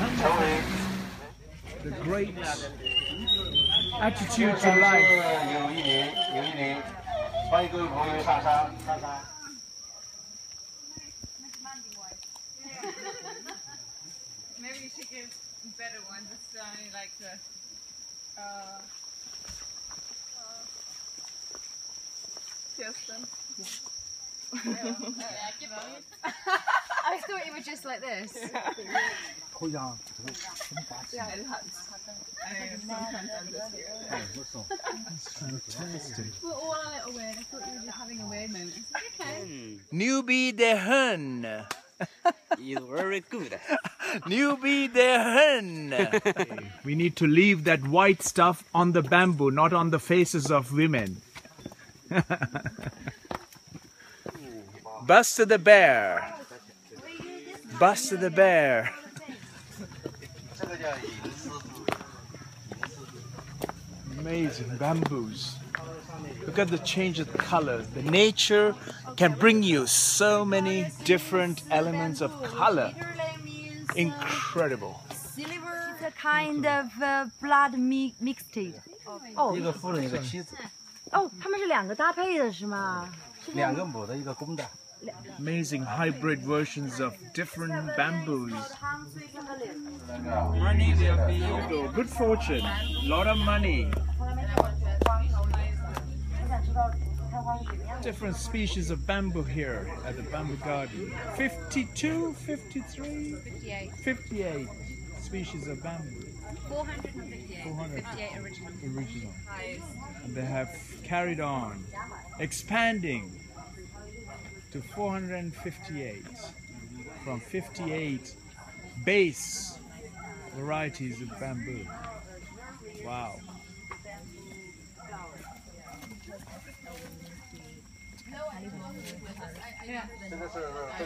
The great attitude to life. Maybe you should give better ones. It's only like the. Uh, uh, Kirsten. Yeah. I thought it was just like this. Yeah, it has. I sometimes I'm just here. We're all a little weird. I thought you were just having a weird moment. Okay. Newbie the Hun. It's very good. Newbie the Hun. we need to leave that white stuff on the bamboo, not on the faces of women. Buster the bear. Buster the bear. 这个叫银丝柱， Amazing bamboos. Look at the change of color. The nature can bring you so many different elements of color. Incredible. Silver is a kind of uh, blood mi mixed. 哦一个夫人一个妻子，哦，他们是两个搭配的是吗？两个母的，一个公的。 Amazing hybrid versions of different bamboos. Money will be Good fortune, lot of money. Different species of bamboo here at the bamboo garden. 52, 53, 58. 58 species of bamboo. 458. 400. 58 original. Original. And they have carried on, expanding to 458 from 58 base varieties of bamboo. Wow. 这